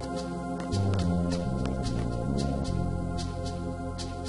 うん。